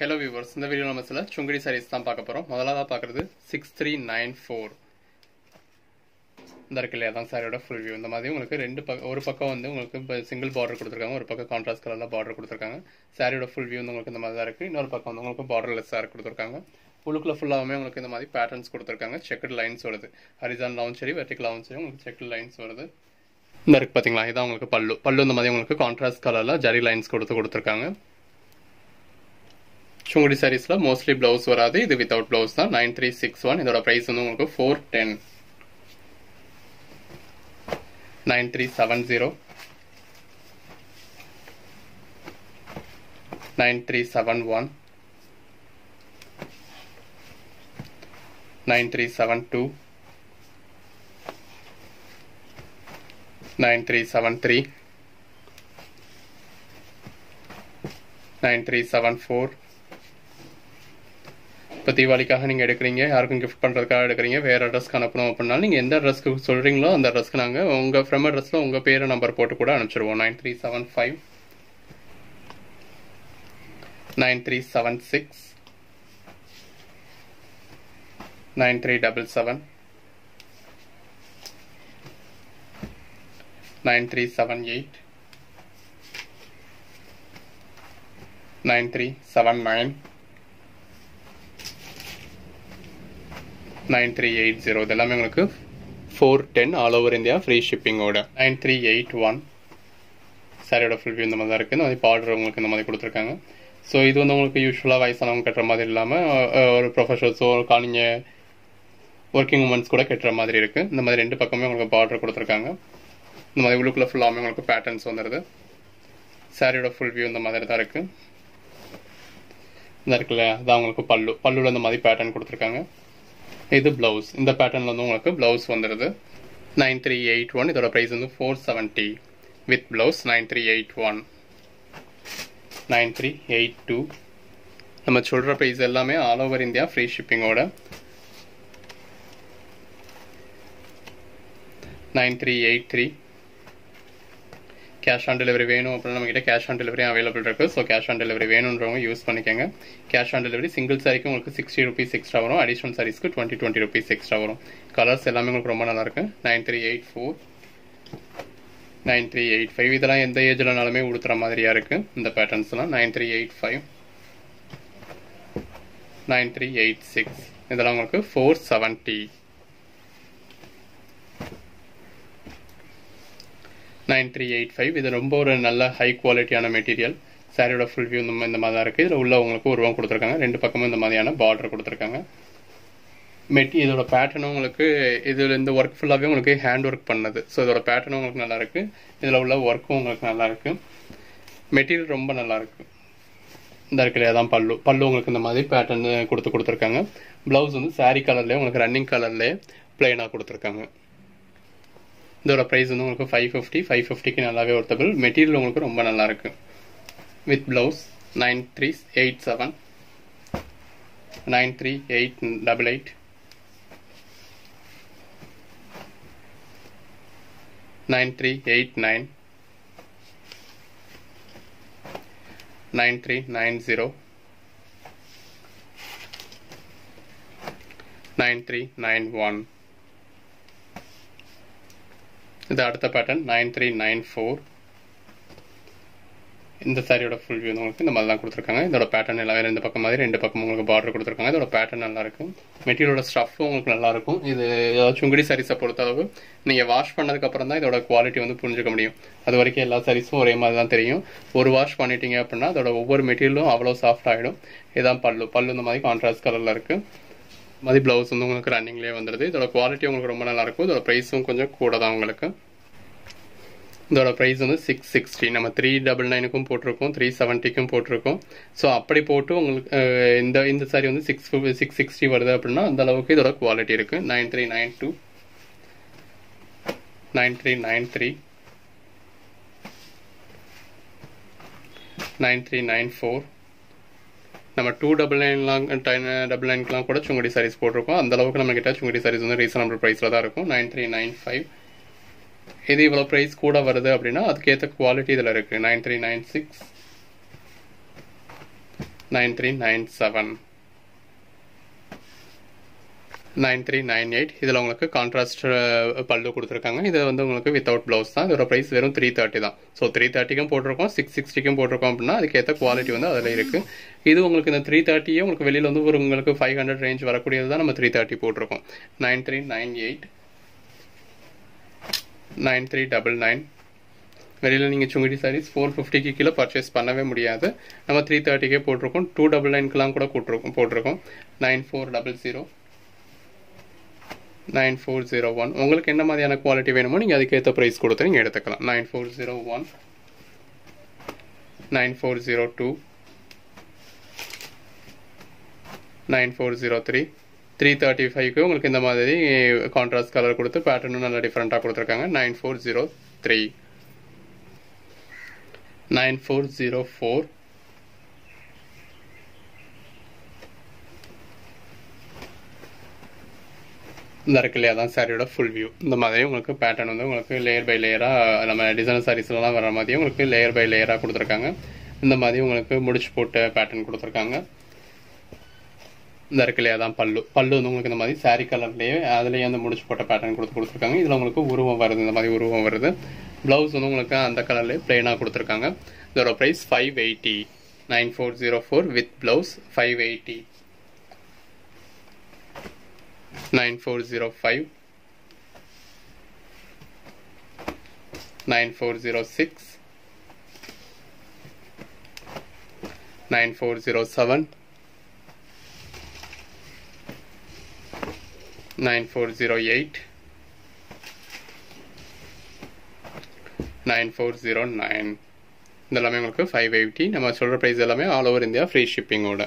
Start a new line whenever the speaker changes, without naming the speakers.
Hello viewers இந்த video நம்ம சில சுங்குடி சாரீஸ் தான் பார்க்க போகிறோம் முதலாவது பார்க்குறது சிக்ஸ் த்ரீ நைன் ஃபோர் இந்த இருக்கு இல்லையா? தான் சாரியோட ஃபுல் வியூ இந்த மாதிரி உங்களுக்கு ரெண்டு பக்கம் ஒரு பக்கம் வந்து உங்களுக்கு இப்போ சிங்கிள் பார்டர் கொடுத்துருக்காங்க ஒரு பக்கம் கான்ட்ராஸ்ட் கலரில் பார்டர் கொடுத்துருக்காங்க. சாரியோட ஃபுல் வியூ வந்து உங்களுக்கு இந்த மாதிரி தான் இருக்குது இன்னொரு பக்கம் வந்து உங்களுக்கு பார்டர்லெஸ்ஸாக கொடுத்துருக்காங்க. உள்ளுக்குள்ள ஃபுல்லாகவே உங்களுக்கு இந்த மாதிரி பேட்டர்ன்ஸ் கொடுத்துருக்காங்க. செக்கட் லைன்ஸ் வருது. ஹரிசான்லாவும் சரி வெர்டிகலாவும் சரி உங்களுக்கு செக்கட் லைன்ஸ் வருது. இந்த இருக்குது பார்த்தீங்களா இதான் உங்களுக்கு பல்லு. பல்லு இந்த மாதிரி உங்களுக்கு கான்ட்ராஸ்ட் கலரில் ஜரி லைன்ஸ் கொடுத்து கொடுத்துருக்காங்க. சுங்குடி சாரீஸில் மோஸ்ட்லி ப்ளவுஸ் வராது. இது வித்தவுட் ப்ளவுஸ் தான். நைன் த்ரீ சிக்ஸ் ஒன் இதோட ப்ரைஸ் வந்து உங்களுக்கு four ten nine three seven zero nine three seven one nine three seven two nine three seven three nine three seven four இப்போ தீபாவளிக்காக நீங்கள் எடுக்கிறீங்க யாருக்கும் கிஃப்ட் பண்ணுறதுக்காக எடுக்கிறீங்க வேறு அட்ரஸ்க்கு அனுப்பணும் அப்படின்னாலும் நீங்கள் எந்த அட்ரஸ்க்கு சொல்கிறீங்களோ அந்த அட்ரஸ்க்கு நாங்கள் உங்கள் ஃப்ரம் அட்ரஸில் உங்கள் பேர் நம்பர் போட்டு கூட அனுப்பிச்சிடுவோம் nine three seven five nine three seven six nine three double seven nine three seven eight nine three seven nine nine three eight zero இது எல்லாமே உங்களுக்கு four ten all over India free ஷிப்பிங்கோட nine three eight one சாரியோட full view இந்த மாதிரி தான் இருக்குது இந்த மாதிரி பார்டர் உங்களுக்கு இந்த மாதிரி கொடுத்துருக்காங்க. ஸோ இது வந்து உங்களுக்கு யூஸ்வலாக வயசானவங்க கட்டுற மாதிரி இல்லாமல் ஒரு ப்ரொஃபஷனல்ஸோ ஒரு காலிங்க ஒர்க்கிங் உமன்ஸ் கூட கட்டுற மாதிரி இருக்குது இந்த மாதிரி ரெண்டு பக்கமே உங்களுக்கு பார்டர் கொடுத்துருக்காங்க. இந்த மாதிரி உள்ளுக்குள்ளே ஃபுல்லாமே உங்களுக்கு பேட்டர்ன்ஸ் வந்துடுது சாரியோட ஃபுல் வியூ இந்த மாதிரி தான் இருக்குது இந்த இருக்குல்ல அதான் உங்களுக்கு பல்லு. பல்லுவில் இந்த மாதிரி பேட்டர்ன் கொடுத்துருக்காங்க. இது ப்ளவுஸ் இந்த பேட்டர்னில் வந்து உங்களுக்கு ப்ளவுஸ் வந்துடுது நைன் த்ரீ எயிட் ஒன் இதோட ப்ரைஸ் வந்து four seventy with blouse nine three eight one nine three eight two நம்ம சொல்கிற ப்ரைஸ் எல்லாமே all over India free ஷிப்பிங்கோட nine three eight three cash on delivery வேணும் அப்படின்னா நம்மகிட்ட கேஷ் ஆன் டெலிவரி அவைலபிள் இருக்கு. So cash on delivery வேணுன்றவங்க use பண்ணிக்கோங்க. Cash on delivery single சாரிக்கு உங்களுக்கு சிக்ஸ்டி ருபீஸ் எக்ஸ்ட்ரா வரும். அடிஷனல் சாரீஸ்க்கு டுவெண்ட்டி டுவெண்ட்டி ருபீஸ் எக்ஸ்ட்ரா வரும். கலர்ஸ் எல்லாமே உங்களுக்கு ரொம்ப நல்லாயிருக்கு nine three eight four nine three eight five இதெல்லாம் எந்த ஏஜ்லனாலுமே உடுத்துற மாதிரியாக இருக்கு. இந்த பேட்டர்ன்ஸ்லாம் nine three eight five nine three eight six இதெல்லாம் உங்களுக்கு four seventy nine three eight five இது ரொம்ப ஒரு நல்ல ஹை குவாலிட்டியான மெட்டீரியல் சாரியோட ஃபுல் வியூ இந்த இந்த மாதிரி தான் இருக்குது இதில் உள்ள உங்களுக்கு உருவம் கொடுத்துருக்காங்க. ரெண்டு பக்கமும் இந்த மாதிரியான பார்டர் கொடுத்துருக்காங்க. மெட்டி இதோட பேட்டர்னும் உங்களுக்கு இதில் இந்த ஒர்க் ஃபுல்லாகவே உங்களுக்கு ஹேண்ட் ஒர்க் பண்ணது. ஸோ இதோட பேட்டர்னும் உங்களுக்கு நல்லா இருக்கு. இதில் உள்ள ஒர்க்கும் உங்களுக்கு நல்லா இருக்கு. மெட்டீரியல் ரொம்ப நல்லா இருக்கு. இந்த இருக்கு தான் பல்லு. பல்லு உங்களுக்கு இந்த மாதிரி பேட்டர்ன் கொடுத்து கொடுத்துருக்காங்க. ப்ளவுஸ் வந்து சாரீ கலர்லேயே உங்களுக்கு ரன்னிங் கலர்லேயே பிளெயினாக கொடுத்துருக்காங்க. இதோட ப்ரைஸ் வந்து உங்களுக்கு ஃபைவ் ஃபிஃப்டி ஃபைவ் ஃபிஃப்டிக்கு நல்லாவே ஒர்த்தபிள் மெட்டீரியல் உங்களுக்கு ரொம்ப நல்லாயிருக்கு with blouse nine three eight seven nine three eight double eight nine three eight nine nine three nine zero nine three nine one இது அடுத்த pattern nine three nine four இந்த சாரியோட full view உங்களுக்கு இந்த மாதிரி தான் கொடுத்துருக்காங்க. இதோட பேட்டர்ன் எல்லாமே ரெண்டு பக்கம் மாதிரி ரெண்டு பக்கம் உங்களுக்கு பார்டர் கொடுத்துருக்காங்க. இதோட பேட்டர்ன் நல்லாயிருக்கும் மெட்டீரியலோட ஸ்டஃப்பும் உங்களுக்கு நல்லாயிருக்கும் இது ஏதாவது சுங்குடி சாரீஸை பொறுத்தளவு நீங்கள் வாஷ் பண்ணதுக்கப்புறம் தான் இதோட குவாலிட்டி வந்து புரிஞ்சுக்க முடியும். அது வரைக்கும் எல்லா சாரீஸும் ஒரே மாதிரி தான் தெரியும். ஒரு வாஷ் பண்ணிட்டீங்க அப்படின்னா அதோட ஒவ்வொரு மெட்டீரியலும் அவ்வளோ சாஃப்ட் ஆகிடும் இதுதான் பல்லு. பல்லு இந்த மாதிரி கான்ட்ராஸ்ட் கலரில் இருக்குது மாதிரி ப்ளவுஸ் வந்து உங்களுக்கு ரன்னிங்லேயே வந்துடுது இதோட குவாலிட்டி உங்களுக்கு ரொம்ப நல்லாயிருக்கும் இதோட ப்ரைஸும் கொஞ்சம் கூட தான் உங்களுக்கு. இதோட ப்ரைஸ் வந்து சிக்ஸ் சிக்ஸ்டி நம்ம த்ரீ டபுள் நைனுக்கும் போட்டிருக்கோம் த்ரீ செவன்ட்டிக்கும் போட்டிருக்கோம். ஸோ அப்படி போட்டு உங்களுக்கு இந்த இந்த சாரி வந்து சிக்ஸ் சிக்ஸ் சிக்ஸ்டி வருது அப்படின்னா அந்த அளவுக்கு இதோட குவாலிட்டி இருக்கு. Nine three nine two nine three nine three nine three nine four நம்ம டூ டபுள் நைன்லாம் டபுள் நைன்க்குலாம் கூட சுங்குடி சாரீஸ் போட்டிருக்கோம். அந்த அளவுக்கு நம்ம கிட்ட சுங்குடி சாரீஸ் வந்து ரீசனபிள் ப்ரைஸில் தான் இருக்கும். நைன் த்ரீ நைன் ஃபைவ் இது இவ்வளோ ப்ரைஸ் கூட வருது அப்படின்னா அதுக்கேற்ற குவாலிட்டி இதில் இருக்குது nine three nine six. Nine three nine seven. Nine three nine eight. இதில் உங்களுக்கு கான்ட்ராஸ்ட் பல்லு கொடுத்துருக்காங்க. இது வந்து உங்களுக்கு வித்தவுட் ப்ளவுஸ் தான். இதோட ப்ரைஸ் வெறும் த்ரீ தேர்ட்டி தான். ஸோ த்ரீ தேர்ட்டிக்கும் போட்டிருக்கோம். சிக்ஸ் சிக்ஸ்டிக்கும் போட்டிருக்கோம் அப்படின்னா அதுக்கேற்ற குவாலிட்டி வந்து அதில் இருக்குது இது உங்களுக்கு இந்த த்ரீ தேர்ட்டியே உங்களுக்கு வெளியில் வந்து ஒரு உங்களுக்கு ஃபைவ் ஹண்ட்ரட் ரேஞ்ச் வரக்கூடியது தான் நம்ம த்ரீ தேர்ட்டி போட்டிருக்கோம். Nine three nine eight. Nine three double nine. வெளியில் நீங்கள் சுங்குடி சாரீஸ் ஃபோர் ஃபிஃப்டிக்கு கீழே பர்ச்சேஸ் பண்ணவே முடியாது. நம்ம த்ரீ தேர்ட்டிக்கே போட்டிருக்கோம். டூ டபுள் நைன்க்கெலாம் கூட போட்டிருக்கோம் போட்டிருக்கோம். Nine four double zero. Nine four zero one. உங்களுக்கு என்ன மாதிரியான குவாலிட்டி வேணுமோ நீங்கள் அதுக்கேற்ற ப்ரைஸ் கொடுத்து நீங்கள் எடுத்துக்கலாம். Nine four zero one. Nine four zero two. Nine four zero three. Three thirty ஃபைவ்க்கு உங்களுக்கு இந்த மாதிரி கான்ட்ராஸ்ட் கலர் கொடுத்து பேட்டர்னும் நல்லா டிஃப்ரெண்ட்டாக கொடுத்துருக்காங்க. Nine four zero three nine four zero four இந்த இருக்கு இல்லையா? தான் சாரியோட ஃபுல் வியூ இந்த மாதிரி உங்களுக்கு பேட்டர்ன் வந்து உங்களுக்கு லேயர் பை லேயராக நம்ம டிசைனர் சாரீஸ்லாம் வர மாதிரி உங்களுக்கு லேயர் பை லேயராக கொடுத்துருக்காங்க. இந்த மாதிரி உங்களுக்கு முடிச்சு போட்ட பேட்டர்ன் கொடுத்துருக்காங்க. இந்த இருக்கு இல்லையா தான் பல்லு. பல்லு வந்து உங்களுக்கு இந்த மாதிரி சாரி கலர்லேயே அதுலேயே அந்த முடிச்சு போட்ட பேட்டர்ன் கொடுத்து கொடுத்துருக்காங்க. இதில் உங்களுக்கு உருவம் வருது இந்த மாதிரி உருவம் வருது. ப்ளவுஸ் வந்து உங்களுக்கு அந்த கலர்லேயே பிளெயினாக கொடுத்துருக்காங்க. இதோட price five eighty nine four zero four with blouse five eighty nine four zero five nine four zero six nine four zero seven nine four zero eight nine four zero nine. இதெல்லாமே உங்களுக்கு five eighty நம்ம சொல்கிற price எல்லாமே all over India free ஷிப்பிங்கோட